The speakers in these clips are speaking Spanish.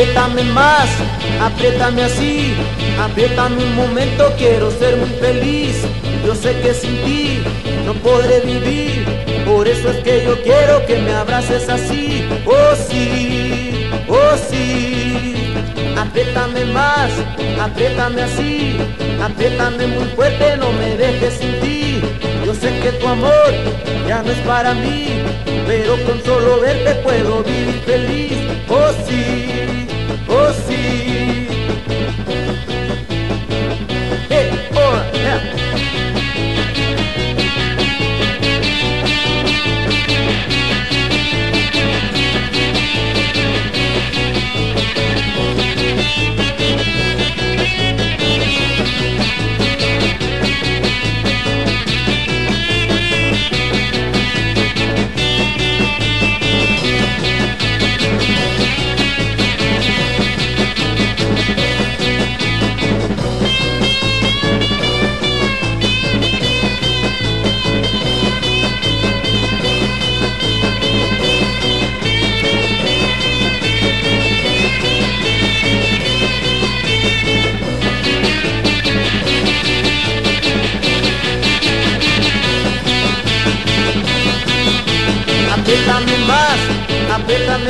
Apriétame más, apriétame así, apriétame un momento, quiero ser muy feliz. Yo sé que sin ti no podré vivir, por eso es que yo quiero que me abraces así. Oh sí, oh sí, apriétame más, apriétame así, apriétame muy fuerte, no me dejes sin ti. Yo sé que tu amor ya no es para mí, pero con solo verte puedo vivir feliz. Oh sí,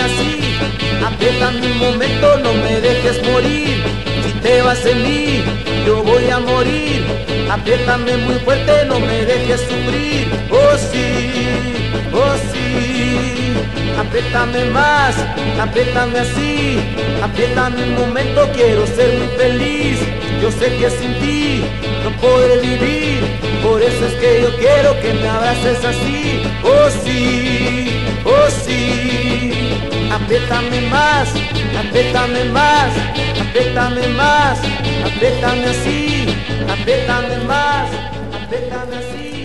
así, apriétame un momento, no me dejes morir. Si te vas en mí, yo voy a morir. Apriétame muy fuerte, no me dejes sufrir. Oh sí, oh sí. Apriétame más, apriétame así, apriétame un momento, quiero ser muy feliz. Yo sé que sin ti no podré vivir, por eso es que yo quiero que me abraces así. Sí, oh sí. Apriétame más, apriétame más, apriétame más, apriétame así, apriétame más, apriétame así.